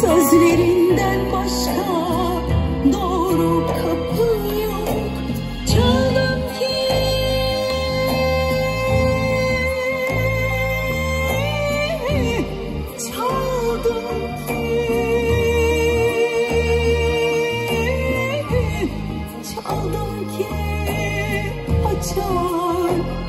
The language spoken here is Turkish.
Sözlerinden başka doğru kapı yok. Çaldım ki Çaldım ki. Çaldım ki açar